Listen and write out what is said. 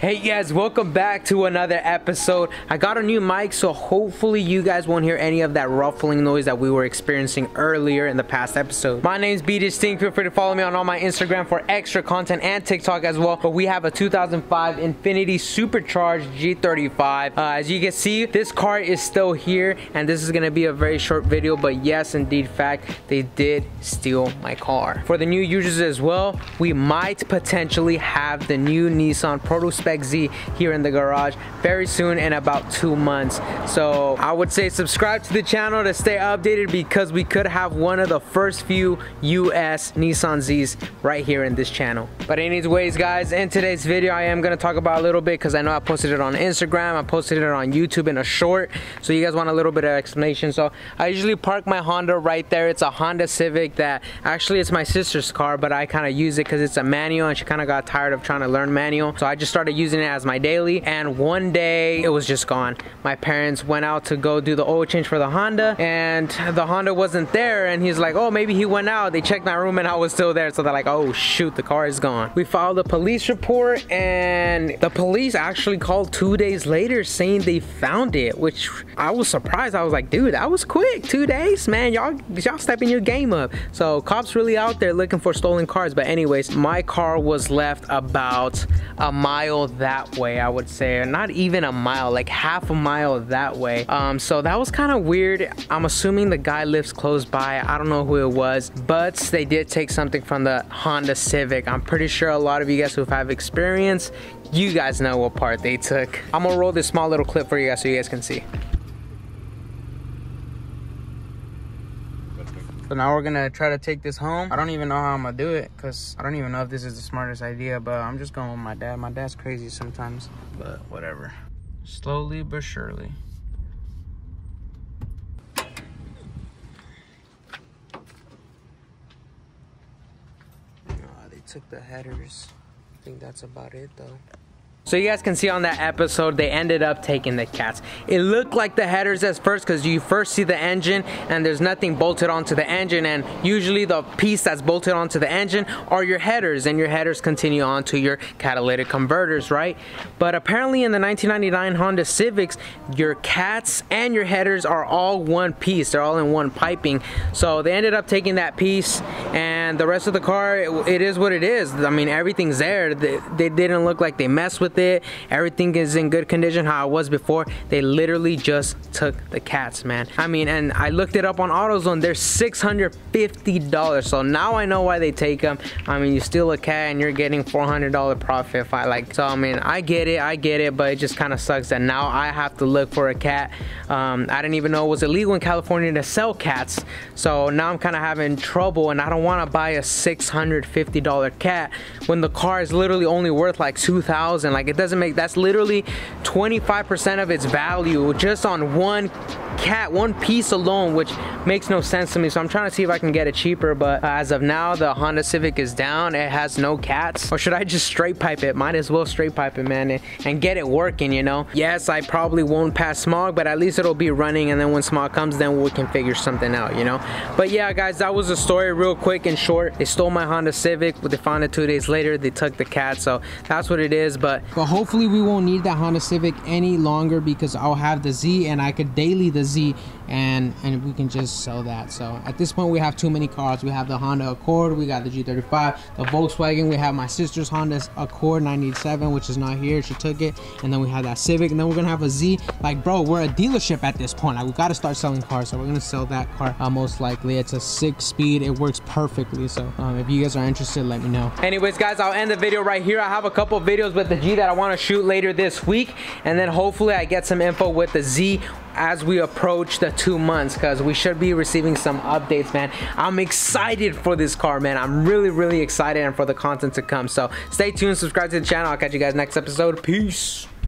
Hey guys, welcome back to another episode. I got a new mic, so hopefully you guys won't hear any of that ruffling noise that we were experiencing earlier in the past episode. My name's BeDistinct. Feel free to follow me on all my Instagram for extra content and TikTok as well. But we have a 2005 Infiniti Supercharged G35. Uh, as you can see, this car is still here, and this is gonna be a very short video. But yes, indeed, fact, they did steal my car. For the new users as well, we might potentially have the new Nissan Protospec Z here in the garage very soon in about two months. So I would say subscribe to the channel to stay updated because we could have one of the first few US Nissan Zs right here in this channel. But anyways guys, in today's video I am to talk about a little bit because I know I posted it on Instagram, I posted it on YouTube in a short, so you guys want a little bit of explanation. So I usually park my Honda right there. It's a Honda Civic that actually it's my sister's car, but I kind of use it because it's a manual and she kind of got tired of trying to learn manual. So I just started using it as my daily and one day it was just gone. My parents went out to go do the oil change for the Honda and the Honda wasn't there and he's like, oh, maybe he went out. They checked my room and I was still there. So they're like, oh shoot, the car is gone. We filed a police report and the police actually called two days later saying they found it, which I was surprised. I was like, dude, that was quick. Two days, man. Y'all y'all stepping your game up. So cops really out there looking for stolen cars. But anyways, my car was left about a mile that way, I would say. Not even a mile, like half a mile that way. Um, so that was kind of weird. I'm assuming the guy lives close by. I don't know who it was, but they did take something from the Honda Civic. I'm pretty sure a lot of you guys who have experience, you guys know what part they took. I'm gonna roll this small little clip for you guys so you guys can see. So now we're gonna try to take this home. I don't even know how I'm gonna do it because I don't even know if this is the smartest idea, but I'm just going with my dad. My dad's crazy sometimes, but whatever. Slowly but surely. Oh, they took the headers. I think that's about it though. So you guys can see on that episode, they ended up taking the cats. It looked like the headers at first because you first see the engine and there's nothing bolted onto the engine and usually the piece that's bolted onto the engine are your headers and your headers continue on to your catalytic converters, right? But apparently in the 1999 Honda Civics, your cats and your headers are all one piece. They're all in one piping. So they ended up taking that piece and the rest of the car, it, it is what it is. I mean, everything's there. They, they didn't look like they messed with it. Everything is in good condition how it was before. They literally just took the cats, man. I mean, and I looked it up on AutoZone. They're $650. So now I know why they take them. I mean, you steal a cat and you're getting $400 profit. If I like, so I mean, I get it, I get it, but it just kind of sucks that now I have to look for a cat. Um, I didn't even know it was illegal in California to sell cats. So now I'm kind of having trouble and I don't want to buy a $650 cat when the car is literally only worth like 2000 like it doesn't make that's literally 25% of its value just on one cat one piece alone which makes no sense to me. So i'm trying to see if i can get it cheaper but uh, as of now the honda civic is down. It has no cats. Or should i just straight pipe it? Might as well straight pipe it man and, and get it working you know? Yes i probably won't pass smog but at least it'll be running and then when smog comes then we can figure something out you know? But yeah guys that was the story real quick and short. They stole my honda civic. But they found it two days later. They took the cat so that's what it is but but hopefully we won't need that honda civic any longer because i'll have the z and i could daily the Z and and we can just sell that. So at this point we have too many cars. We have the Honda Accord, we got the G35, the Volkswagen, we have my sister's Honda Accord 987 which is not here, she took it, and then we have that Civic, and then we're gonna have a Z. Like bro, we're a dealership at this point. Like we gotta start selling cars, so we're gonna sell that car uh, most likely. It's a six speed, it works perfectly. So um, if you guys are interested, let me know. Anyways guys, I'll end the video right here. I have a couple videos with the G that I wanna shoot later this week, and then hopefully I get some info with the Z as we approach the two months because we should be receiving some updates man. I'm excited for this car man. I'm really really excited and for the content to come. So stay tuned subscribe to the channel. I'll catch you guys next episode. Peace